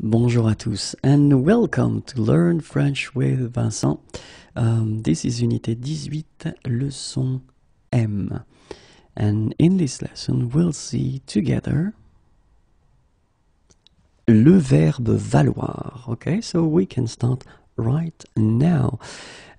Bonjour à tous and welcome to Learn French with Vincent. Um, this is Unité 18, leçon M. And in this lesson, we'll see together le verbe valoir. Okay, so we can start right now.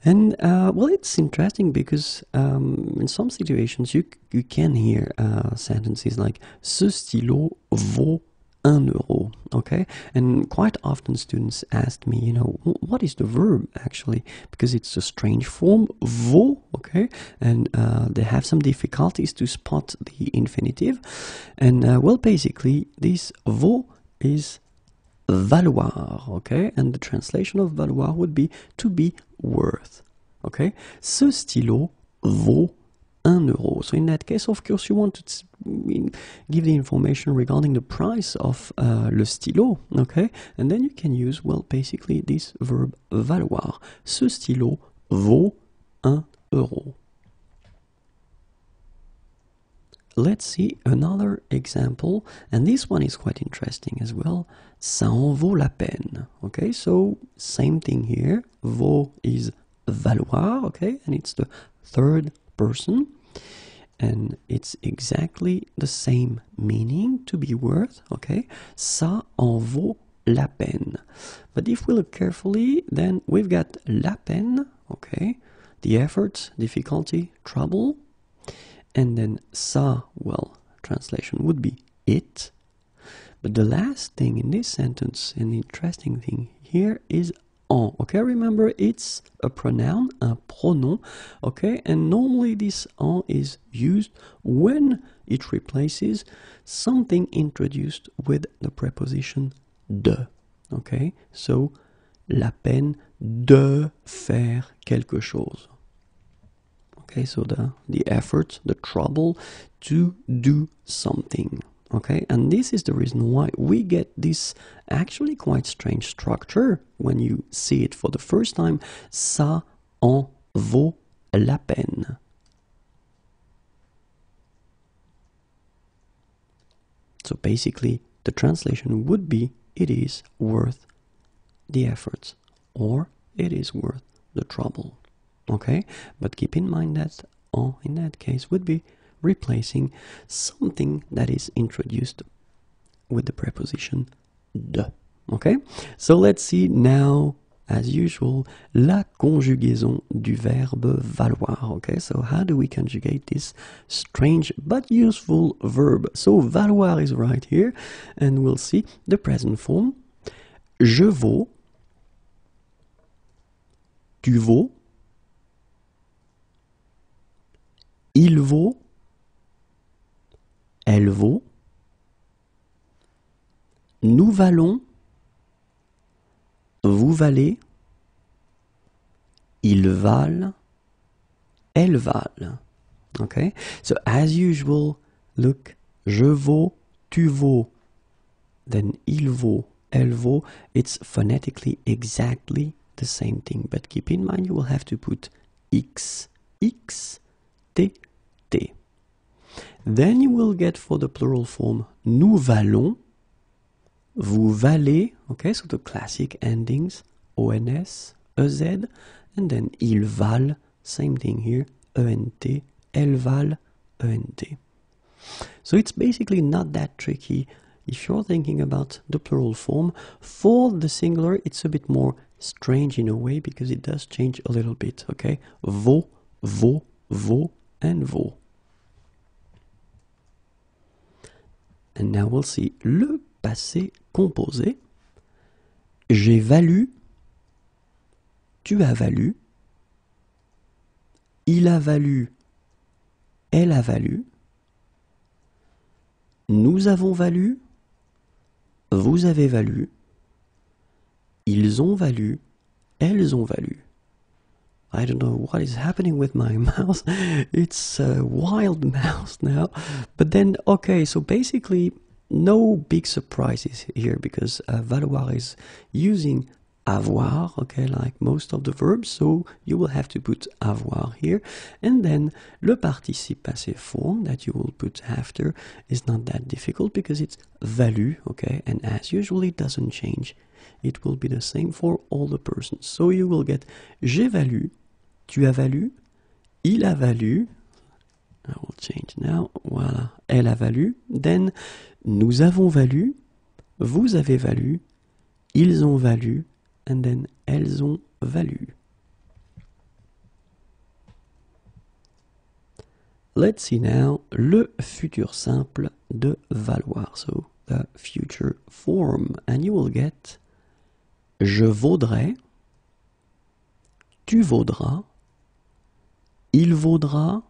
And uh, well, it's interesting because um, in some situations you you can hear uh, sentences like "Ce stylo vaut un euro." Okay, and quite often students ask me, you know, what is the verb actually? Because it's a strange form, vaut. Okay, and uh, they have some difficulties to spot the infinitive. And uh, well, basically, this vaut is valoir, okay? And the translation of valoir would be to be worth, okay? Ce stylo vaut un euro. So in that case, of course, you want to give the information regarding the price of uh, le stylo, okay? And then you can use, well, basically this verb valoir. Ce stylo vaut un euro. Let's see another example, and this one is quite interesting as well. Ça en vaut la peine. Okay, so same thing here. Vaut is valoir, okay, and it's the third person, and it's exactly the same meaning to be worth, okay. Ça en vaut la peine. But if we look carefully, then we've got la peine, okay, the effort, difficulty, trouble, and then ça, well, translation would be it. But the last thing in this sentence, an interesting thing here is Okay, remember it's a pronoun, a pronom. Okay, and normally this en is used when it replaces something introduced with the preposition de. Okay, so la peine de faire quelque chose. Okay, so the, the effort, the trouble to do something. Okay, and this is the reason why we get this actually quite strange structure when you see it for the first time. Ça en vaut la peine. So basically, the translation would be it is worth the effort or it is worth the trouble okay but keep in mind that en in that case would be replacing something that is introduced with the preposition de okay? So let's see now as usual la conjugaison du verbe valoir okay? So how do we conjugate this strange but useful verb? So valoir is right here and we'll see the present form. Je vaux. Tu vaux. Il vaut, elle vaut, nous valons, vous valez, ils valent, elles valent. Okay? So as usual, look, je vaux, tu vaux, then il vaut, elle vaut. It's phonetically exactly the same thing, but keep in mind you will have to put x, x, t, t. Then you will get for the plural form nous valons, vous valez, okay, so the classic endings ONS, EZ, and then ils valent, same thing here, ENT, elles valent, ENT. So it's basically not that tricky if you're thinking about the plural form. For the singular, it's a bit more strange in a way because it does change a little bit, okay? Vaut, vaut, vaut, and vaut. And now we'll see le passé composé. J'ai valu, tu as valu, il a valu, elle a valu, nous avons valu, vous avez valu, ils ont valu, elles ont valu. I don't know what is happening with my mouse. It's a wild mouse now. But then, okay, so basically, no big surprises here because uh, valoir is using avoir, okay, like most of the verbs, so you will have to put avoir here. And then le participe form that you will put after is not that difficult because it's valu, okay, and as usual it doesn't change. It will be the same for all the persons. So you will get j'ai valu, tu as valu, il a valu, I will change now, voilà, elle a valu, then nous avons valu, vous avez valu, ils ont valu, and then elles ont valu. Let's see now le futur simple de valoir. So the future form. And you will get je vaudrais, tu vaudras, il vaudra,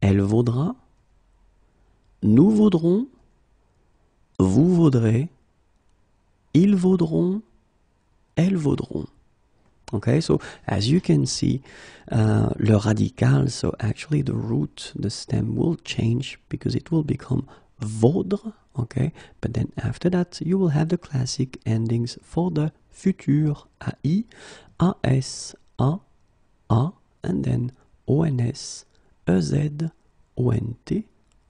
elle vaudra, nous vaudrons, vous vaudrez, ils vaudront, elles vaudront. Okay, so as you can see, uh, le radical, so actually the root, the stem will change because it will become vaudre, okay? But then after that, you will have the classic endings for the futur, AI, AS, A, A, and then ONS, EZ, ONT,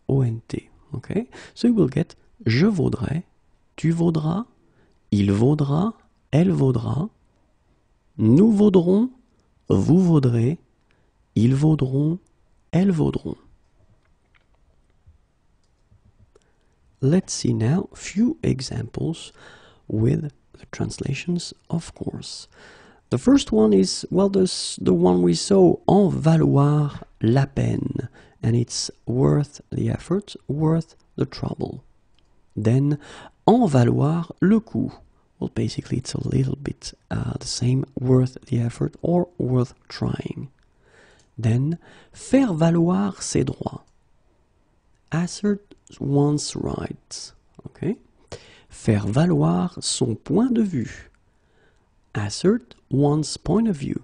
ONT, okay? So you will get je vaudrais, tu vaudras, il vaudra, elle vaudra, nous vaudrons, vous vaudrez, ils vaudront, elles vaudront. Let's see now few examples with the translations, of course. The first one is, well, this, the one we saw, en valoir la peine, and it's worth the effort, worth the trouble. Then, en valoir le coup, well, basically, it's a little bit uh, the same, worth the effort or worth trying. Then, faire valoir ses droits. Assert one's rights. Okay? Faire valoir son point de vue. Assert one's point of view.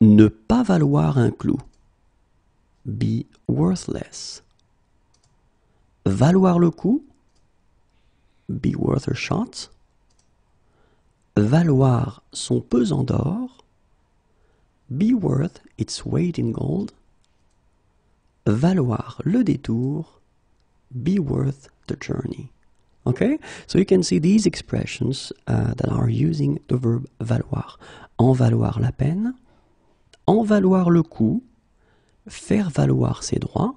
Ne pas valoir un clou. Be worthless. Valoir le coup be worth a shot, valoir son pesant d'or, be worth its weight in gold, valoir le détour, be worth the journey. Okay, so you can see these expressions uh, that are using the verb valoir. En valoir la peine, en valoir le coup, faire valoir ses droits,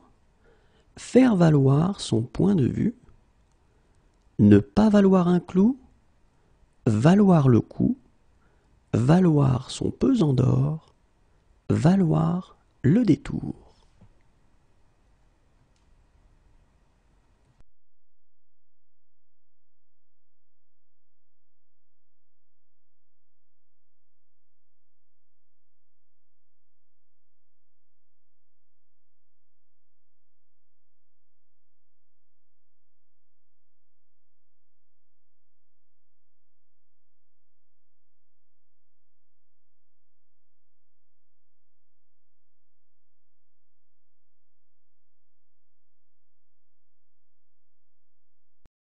faire valoir son point de vue, ne pas valoir un clou, valoir le coup, valoir son pesant d'or, valoir le détour.